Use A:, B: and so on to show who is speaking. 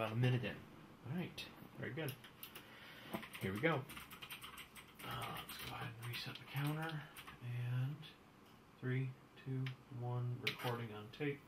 A: about a minute in. All right, very good. Here we go. Uh, let's go ahead and reset the counter. And three, two, one, recording on tape.